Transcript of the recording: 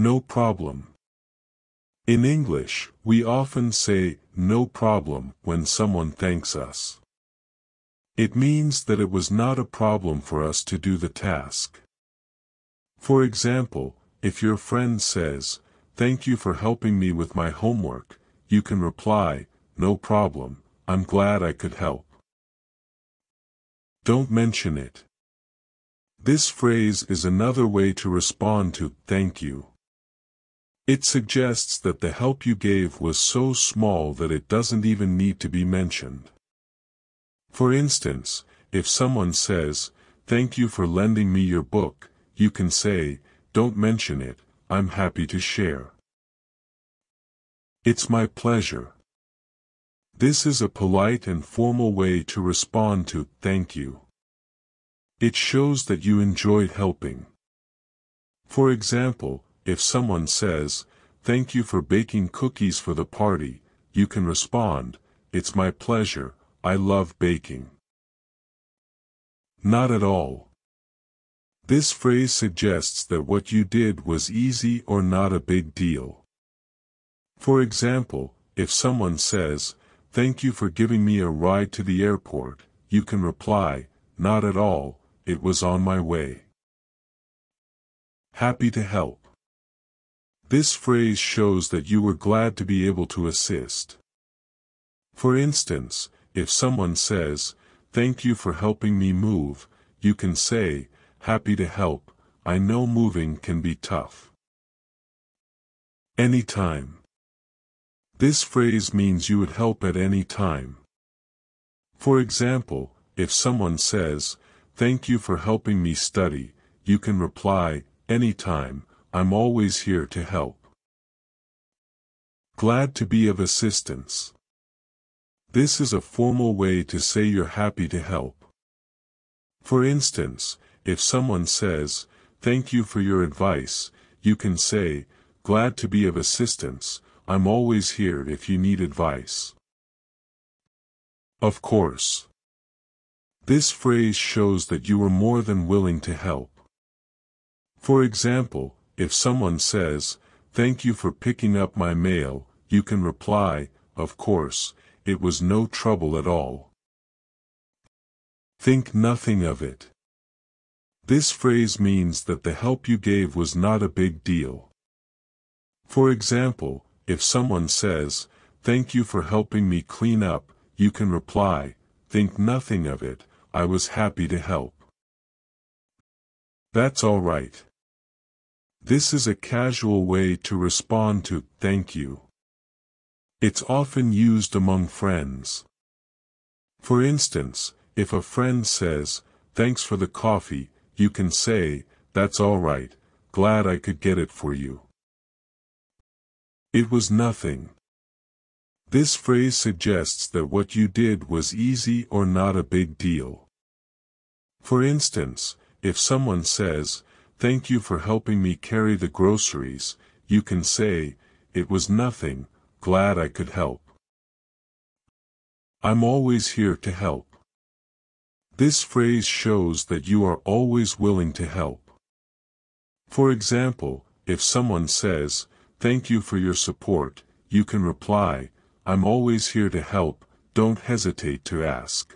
No problem. In English, we often say, no problem, when someone thanks us. It means that it was not a problem for us to do the task. For example, if your friend says, thank you for helping me with my homework, you can reply, no problem, I'm glad I could help. Don't mention it. This phrase is another way to respond to thank you. It suggests that the help you gave was so small that it doesn't even need to be mentioned. For instance, if someone says, thank you for lending me your book, you can say, don't mention it, I'm happy to share. It's my pleasure. This is a polite and formal way to respond to thank you. It shows that you enjoyed helping. For example, if someone says, thank you for baking cookies for the party, you can respond, it's my pleasure, I love baking. Not at all. This phrase suggests that what you did was easy or not a big deal. For example, if someone says, thank you for giving me a ride to the airport, you can reply, not at all, it was on my way. Happy to help. This phrase shows that you were glad to be able to assist. For instance, if someone says, thank you for helping me move, you can say, happy to help, I know moving can be tough. Anytime. This phrase means you would help at any time. For example, if someone says, thank you for helping me study, you can reply, anytime, I'm always here to help. Glad to be of assistance. This is a formal way to say you're happy to help. For instance, if someone says, thank you for your advice, you can say, glad to be of assistance, I'm always here if you need advice. Of course. This phrase shows that you are more than willing to help. For example, if someone says, thank you for picking up my mail, you can reply, of course, it was no trouble at all. Think nothing of it. This phrase means that the help you gave was not a big deal. For example, if someone says, thank you for helping me clean up, you can reply, think nothing of it, I was happy to help. That's alright. This is a casual way to respond to thank you. It's often used among friends. For instance, if a friend says, thanks for the coffee, you can say, that's alright, glad I could get it for you. It was nothing. This phrase suggests that what you did was easy or not a big deal. For instance, if someone says, Thank you for helping me carry the groceries, you can say, it was nothing, glad I could help. I'm always here to help. This phrase shows that you are always willing to help. For example, if someone says, thank you for your support, you can reply, I'm always here to help, don't hesitate to ask.